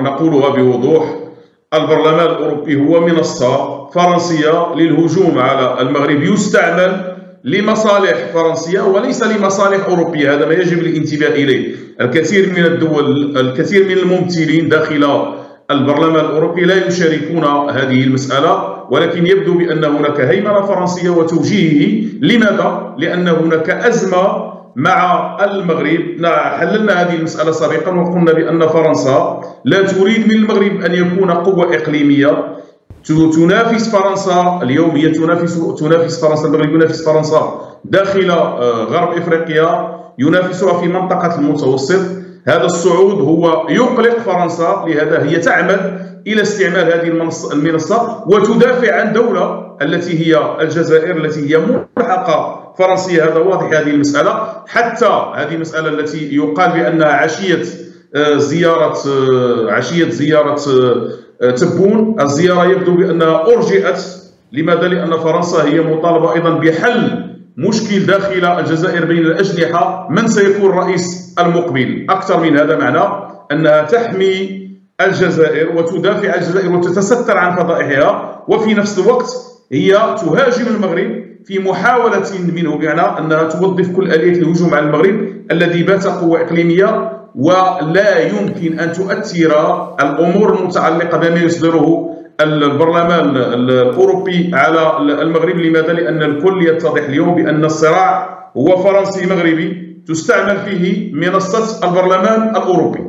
نقولها بوضوح. البرلمان الأوروبي هو منصة فرنسية للهجوم على المغرب يستعمل لمصالح فرنسية وليس لمصالح أوروبية. هذا ما يجب الانتباه إليه. الكثير من الدول الكثير من الممثلين داخل البرلمان الأوروبي لا يشاركون هذه المسألة ولكن يبدو بأن هناك هيمنة فرنسية وتوجيهه لماذا؟ لأن هناك أزمة مع المغرب. حللنا هذه المسألة سابقا وقلنا بأن فرنسا لا تريد من المغرب أن يكون قوة إقليمية. تنافس فرنسا اليوم هي تنافس تنافس فرنسا المغرب ينافس فرنسا داخل آه، غرب إفريقيا ينافسها في منطقة المتوسط. هذا الصعود هو يقلق فرنسا لهذا هي تعمل إلى استعمال هذه المنصة وتدافع عن دولة التي هي الجزائر التي هي ملحقة فرنسية. هذا واضح هذه المسألة. حتى هذه المسألة التي يقال بأنها عشية آه، زيارة آه، عشية زيارة تبون. الزيارة يبدو بأنها أرجئت. لماذا؟ لأن فرنسا هي مطالبة أيضا بحل مشكل داخل الجزائر بين الأجنحة من سيكون الرئيس المقبل. أكثر من هذا معنى أنها تحمي الجزائر وتدافع الجزائر وتتستر عن فضائحها وفي نفس الوقت هي تهاجم المغرب في محاولة منه بمعنى أنها توظف كل آلية الهجوم على المغرب الذي بات قوة إقليمية ولا يمكن أن تؤثر الأمور المتعلقة بما يصدره البرلمان الأوروبي على المغرب لماذا؟ لأن الكل يتضح اليوم بأن الصراع هو فرنسي مغربي تستعمل فيه منصة البرلمان الأوروبي